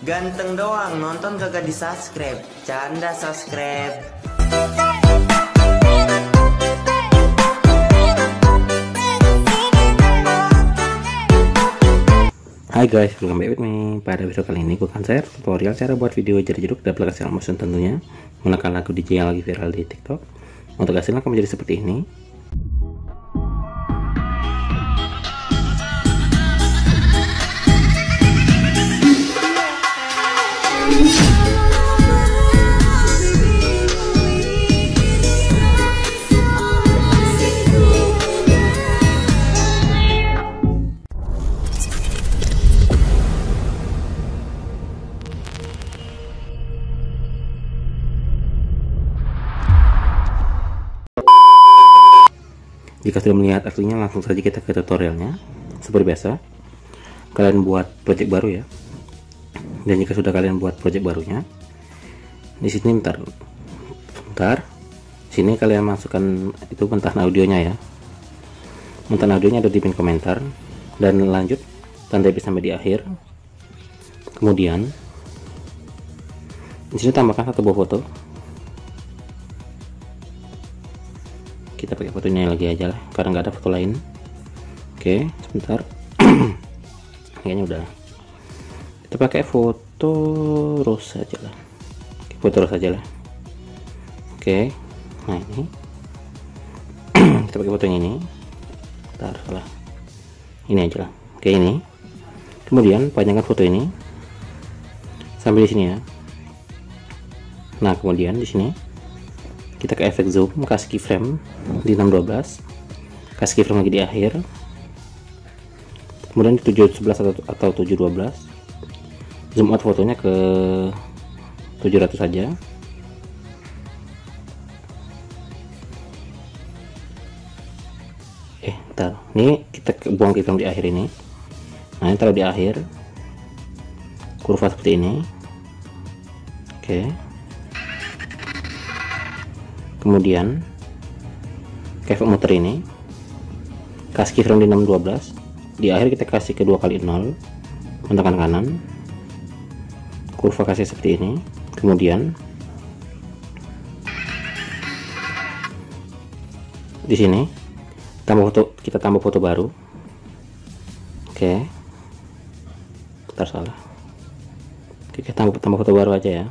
Ganteng doang, nonton kagak di subscribe. Canda subscribe. Hai guys, welcome back with me. Pada video kali ini gue akan share tutorial cara buat video jari jeruk dan aplikasi Motion tentunya menggunakan lagu DJ yang lagi viral di TikTok. Untuk hasilnya akan menjadi seperti ini. Jika sudah melihat aslinya langsung saja kita ke tutorialnya. Seperti biasa, kalian buat project baru ya. Dan jika sudah kalian buat project barunya, di sini bentar, bentar, sini kalian masukkan itu mentahan audionya ya. Mentahan audionya ada di pin komentar dan lanjut tanda sampai di akhir. Kemudian di sini tambahkan satu buah foto kita pakai fotonya lagi aja lah. Karena nggak ada foto lain. Oke sebentar. Kayaknya udah. Kita pakai foto rose aja lah. Foto rose aja lah. Oke nah ini. Kita pakai fotonya ini. Ntar salah. Ini aja lah. Oke ini. Kemudian panjangkan foto ini. Sampai di sini ya. Nah kemudian di sini kita ke efek zoom kasih keyframe di 612 kasih keyframe lagi di akhir. Kemudian di 711 atau, atau 712 zoom out fotonya ke 700 saja eh ntar ini kita buang keyframe di akhir ini. Nah ini taruh di akhir kurva seperti ini. Oke. okay kemudian kevek muter ini kasih keyframe di 612 di akhir kita kasih kedua kali 0 menekan kanan. Kurva kasih seperti ini. Kemudian di sini tambah foto kita tambah foto baru. Oke. Ntar salah. Oke kita tambah, tambah foto baru aja ya.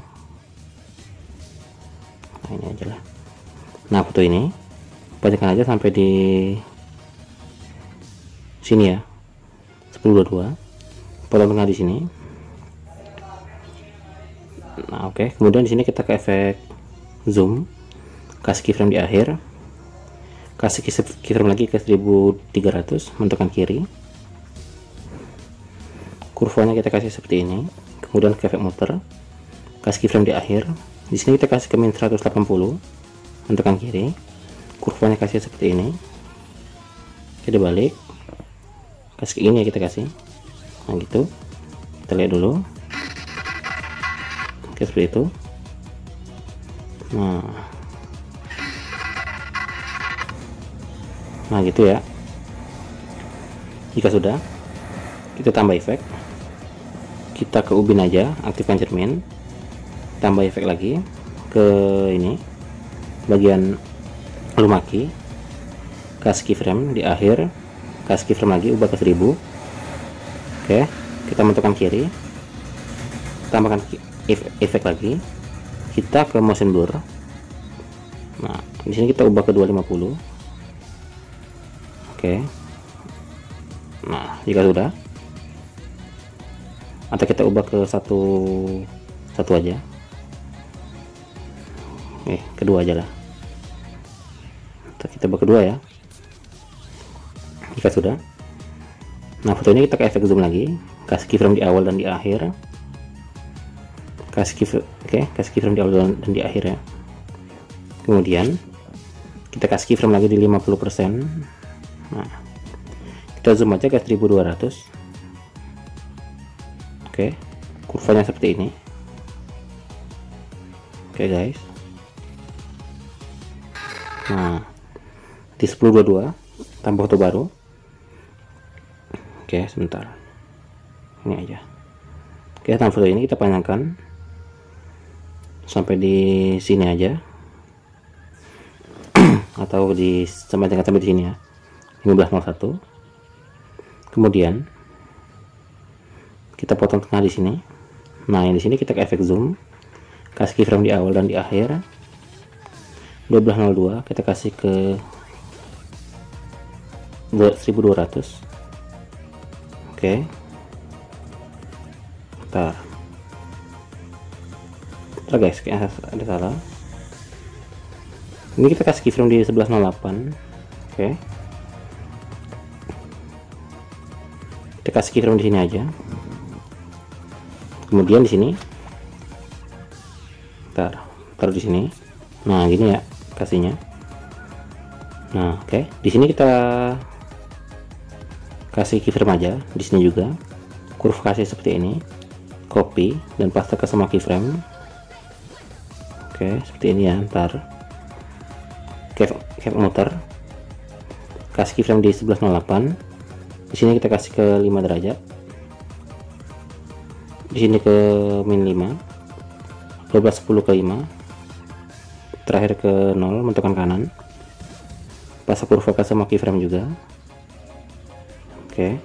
Nah ini aja lah nah foto ini. Panjangkan aja sampai di sini ya. 1022 potong tengah di sini. Nah oke. Okay. kemudian di sini kita ke efek zoom. Kasih keyframe di akhir. Kasih keyframe lagi ke 1300 menentukan kiri. Kurvanya kita kasih seperti ini. Kemudian ke efek muter. Kasih keyframe di akhir. Di sini kita kasih ke min 180 tekan kiri. Kurvanya kasih seperti ini. Kita balik. Kasih ke ini ya kita kasih. Nah gitu. Kita lihat dulu. Oke seperti itu. Nah. Nah gitu ya. Jika sudah kita tambah efek. Kita ke ubin aja aktifkan cermin. Tambah efek lagi ke ini bagian lumaki kasih keyframe di akhir kasih keyframe lagi ubah ke 1000 oke kita menentukan kiri tambahkan efek lagi. Kita ke motion blur. Nah di sini kita ubah ke 250 oke. Nah jika sudah atau kita ubah ke satu satu aja. Eh kedua aja lah kita kedua ya. Jika sudah. Nah foto ini kita ke efek zoom lagi. Kasih keyframe di awal dan di akhir. Kasih keyframe oke okay, kasih keyframe di awal dan di akhir ya. Kemudian kita kasih keyframe lagi di 50% nah kita zoom aja ke 1200 oke okay, kurvanya seperti ini. Oke okay, guys. Nah di 1022 tambah foto baru. Oke sebentar. Ini aja. Oke tangan foto ini kita panjangkan. Sampai di sini aja. Atau di sampai sampai di sini ya. 1501 kemudian kita potong tengah di sini. Nah yang di sini kita ke efek zoom. Kasih keyframe di awal dan di akhir. 1202 kita kasih ke 1200 oke. Bentar. Bentar guys kayaknya ada salah. Ini kita kasih keyframe di 1108 oke. Kita kasih keyframe di sini aja. Kemudian di sini. Bentar taruh di sini. Nah gini ya kasihnya. Nah oke. Di sini kita kasih keyframe aja di sini juga. Kurve kasih seperti ini. Copy dan paste ke semua keyframe oke seperti ini ya ntar. Cap, cap muter. Kasih keyframe di 1108 di sini kita kasih ke 5 derajat. Di sini ke min 5 1210 ke 5 terakhir ke 0 menentukan kanan. Pasang kurva ke semua keyframe juga oke.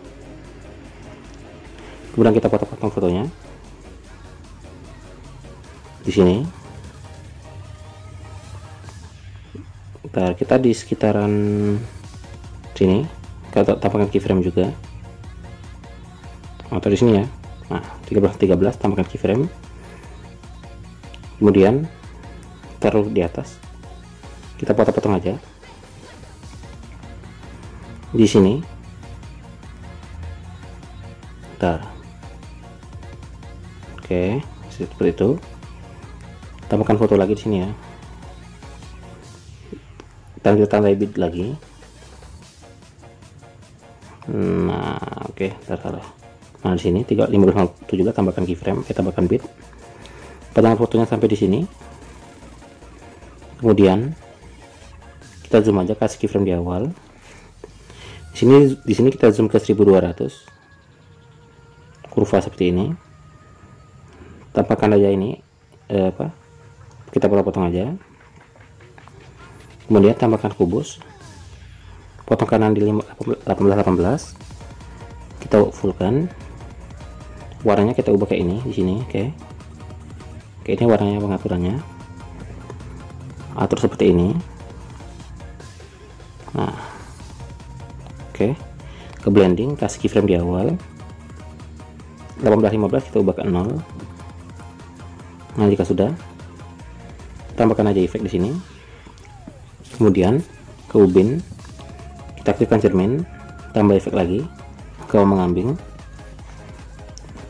Kemudian kita potong-potong fotonya. Di sini. Bentar, kita di sekitaran sini. Kita tambahkan keyframe juga. Atau di sini ya. Nah 13 13 tambahkan keyframe. Kemudian taruh di atas. Kita potong-potong aja. Di sini oke seperti itu. Tambahkan foto lagi di sini ya. Dan kita tandai bit lagi. Nah oke okay, taruh nah di sini 3517 tambahkan keyframe kita tambahkan bit. Potongan fotonya sampai di sini. Kemudian kita zoom aja kasih keyframe di awal. Di sini di sini kita zoom ke 1200 kurva seperti ini. Tambahkan aja ini eh, apa kita potong-potong aja. Kemudian tambahkan kubus. Potong kanan di 18 18 kita fullkan. Warnanya kita ubah kayak ini di sini oke. Okay. ini warnanya pengaturannya. Atur seperti ini. Nah oke. Okay. ke blending kasih keyframe di awal 18 15 kita ubah ke 0 nah jika sudah tambahkan aja efek di sini. Kemudian ke ubin kita aktifkan cermin tambah efek lagi ke mengambing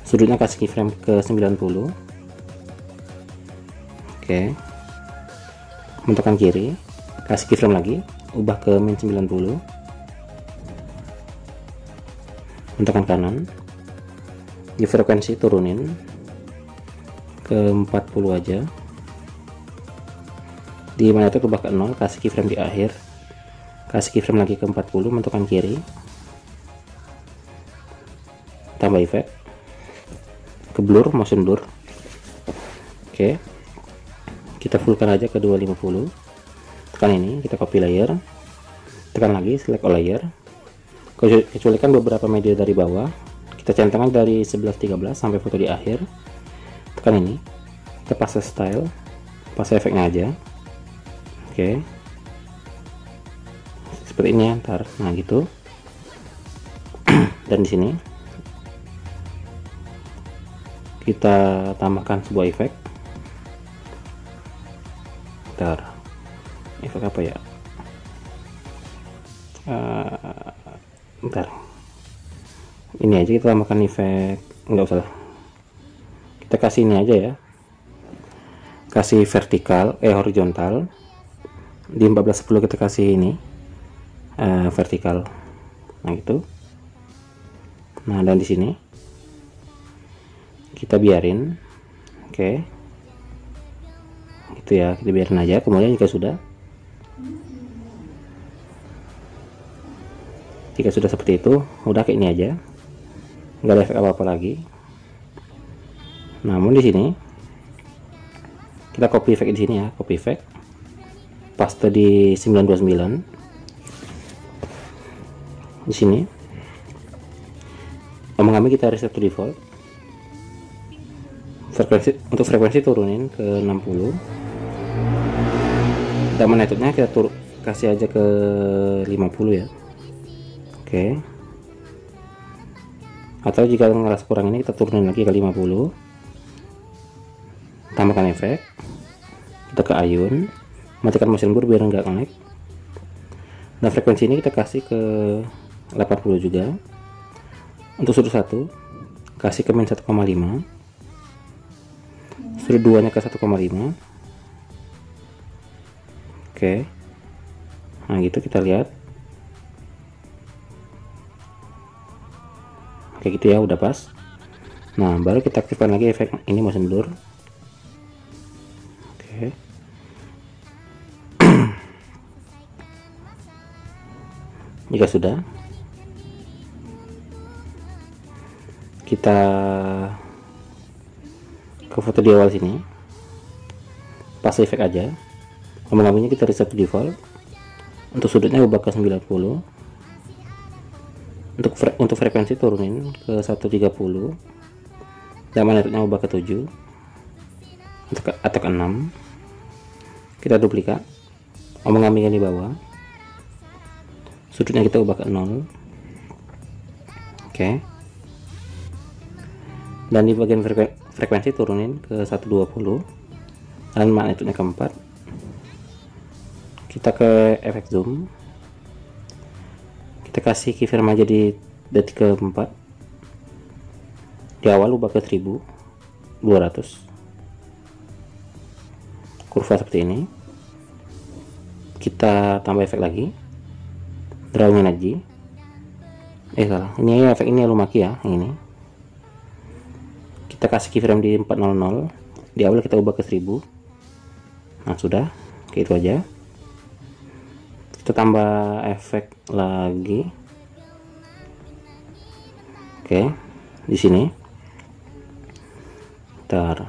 sudutnya kasih keyframe ke 90 oke. Menentukan kiri kasih keyframe lagi ubah ke min 90 menentukan kanan di frekuensi turunin. Ke 40 aja. Di mana itu ubah ke 0 kasih keyframe di akhir. Kasih keyframe lagi ke 40 menentukan kiri. Tambah efek ke blur motion blur. Oke. Kita fullkan aja ke 250 tekan ini kita copy layer. Tekan lagi select all layer. Kecualikan beberapa media dari bawah kita centangkan dari 11.13 sampai foto di akhir. Tekan ini. Kita paste style. Paste efeknya aja. Oke. Seperti ini ya ntar. Nah gitu. Dan di sini. Kita tambahkan sebuah efek. Ntar. Efek apa ya? Uh, ntar ini aja kita tambahkan efek enggak usah kita kasih ini aja ya. Kasih vertikal eh horizontal. Di 1410 kita kasih ini uh, vertikal. Nah itu nah dan di sini kita biarin. Oke. Okay. itu ya kita biarin aja. Kemudian jika sudah jika sudah seperti itu udah kayak ini aja nggak ada efek apa-apa lagi. Namun di sini kita copy efek di sini ya copy efek. Paste di 929 di sini. Omong kita reset to default. Frekuensi untuk frekuensi turunin ke 60 dan menetutnya kita kasih aja ke 50 ya. Oke atau jika ngerasa kurang ini kita turunin lagi ke 50 tambahkan efek. Kita ke ayun. Matikan motion blur biar nggak naik nah frekuensi ini kita kasih ke 80 juga. Untuk sudut satu kasih ke min 1,5 sudut duanya ke 1,5 oke. Nah gitu kita lihat kayak gitu ya udah pas. Nah baru kita aktifkan lagi efek ini motion blur. Oke. Jika sudah. Kita ke foto di awal sini. Pas efek aja. Lama-lamanya kita reset default. Untuk sudutnya ubah ke 90 untuk fre untuk frekuensi turunin ke 130 dan magnetnya ubah ke 7 atau ke, atau ke 6 kita duplikat omong ambingkan di bawah. Sudutnya kita ubah ke 0 oke. Okay. dan di bagian frekuensi frekuensi turunin ke 120 dan magnetudnya ke 4 kita ke efek zoom kita kasih keyframe aja di detik ke 4 di awal ubah ke 1200 kurva seperti ini. Kita tambah efek lagi. Drawing energy eh salah. Ini efek ini lumaki ya yang ini. Kita kasih keyframe di 400 di awal kita ubah ke 1000 nah sudah. Kayak itu aja kita tambah efek lagi. Oke di sini. Ntar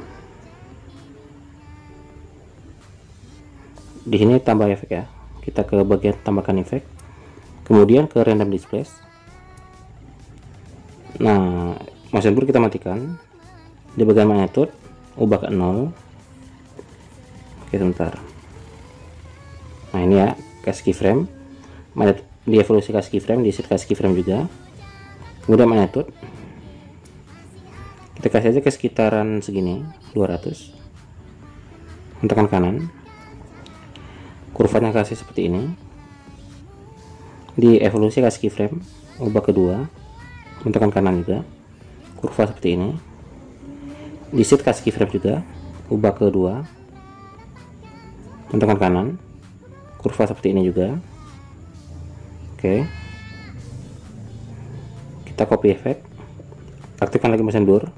di sini tambah efek ya. Kita ke bagian tambahkan efek. Kemudian ke random display nah motion blur kita matikan. Di bagian magnitude ubah ke 0 oke sebentar. Nah ini ya kasih keyframe di evolusi kasih keyframe di set kasih keyframe juga. Kemudian magnitude kita kasih aja ke sekitaran segini 200 tekan kanan kurvanya kasih seperti ini. Di evolusi kasih keyframe ubah kedua tekan kanan juga. Kurva seperti ini. Di sheet kasih keyframe juga ubah kedua tekan kanan kurva seperti ini juga. Oke. Kita copy efek aktifkan lagi mesin blur.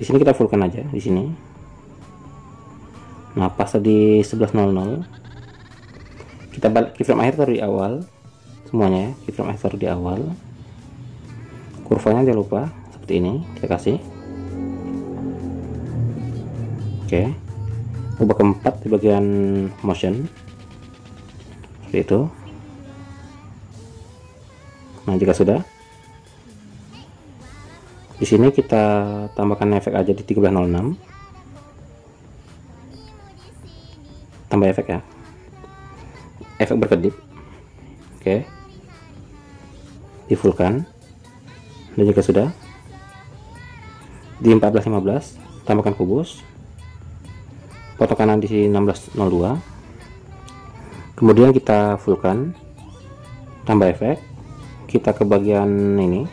Di sini kita fullkan aja di sini. Nah pas di 11.00 kita balik keyframe akhir taruh di awal. Semuanya ya keyframe akhir taruh di awal. Kurvanya jangan lupa seperti ini kita kasih. Oke. Ubah keempat di bagian motion seperti itu. Nah jika sudah di sini kita tambahkan efek aja di 1306 tambah efek ya. Efek berkedip. Oke. Di fullkan dan jika sudah di 1415 tambahkan kubus. Foto kanan di sini 1602 kemudian kita fullkan tambah efek. Kita ke bagian ini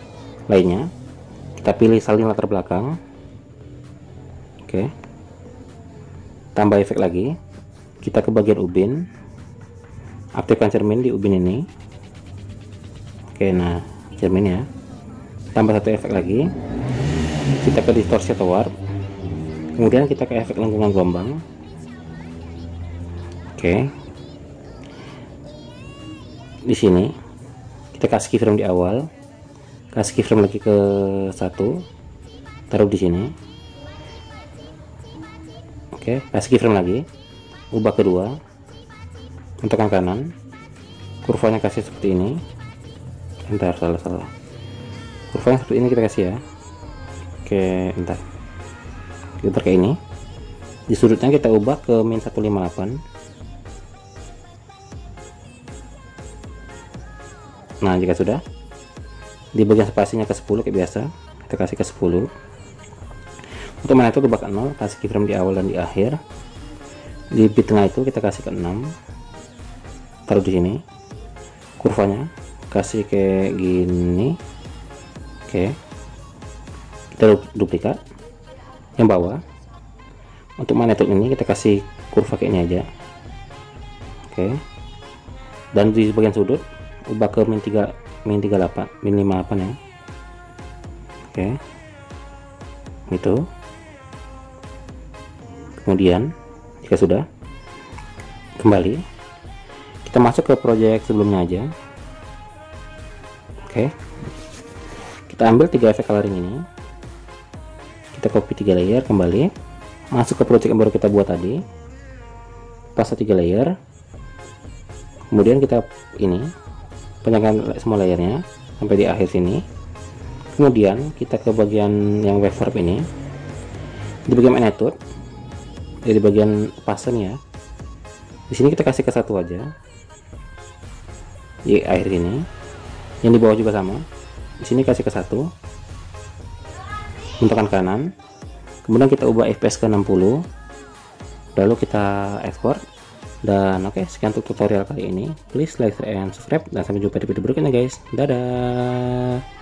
lainnya. Kita pilih salin latar belakang. Oke. Tambah efek lagi. Kita ke bagian ubin. Aktifkan cermin di ubin ini. Oke nah cermin ya. Tambah satu efek lagi. Kita ke distorsi atau warp. Kemudian kita ke efek lengkungan gelombang. Oke di sini. Kita kasih keyframe di awal. Kasih keyframe lagi ke satu. Taruh di sini. Oke kasih keyframe lagi. Ubah kedua. Untuk kanan. Kurvanya kasih seperti ini. Entar salah salah. Kurvanya seperti ini kita kasih ya. Oke entar kita kayak ini. Di sudutnya kita ubah ke min 158 nah jika sudah di bagian spasinya ke 10 kayak biasa. Kita kasih ke 10 untuk mana itu ke 0 kasih keyframe di awal dan di akhir. Di bit tengah itu kita kasih ke 6 taruh di sini. Kurvanya kasih kayak gini. Oke. Kita duplikat. Yang bawah. Untuk magnetok ini kita kasih kurva kayak ini aja. Oke. Dan di bagian sudut ubah ke min 3 min 38 min 58 ya. Oke. Itu kemudian jika sudah kembali. Kita masuk ke project sebelumnya aja. Oke. Kita ambil tiga efek coloring ini. Kita copy tiga layer kembali. Masuk ke project yang baru kita buat tadi. Pasang tiga layer. Kemudian kita ini panjangkan semua layernya sampai di akhir sini. Kemudian kita ke bagian yang waveform ini. Di bagian magnitude jadi bagian pasen ya. Di sini kita kasih ke satu aja. Di akhir ini. Yang di bawah juga sama. Di sini kasih ke satu. Bentukan kanan. Kemudian kita ubah fps ke 60 lalu kita ekspor dan oke okay, sekian untuk tutorial kali ini. Please like and subscribe. Dan sampai jumpa di video berikutnya guys. Dadah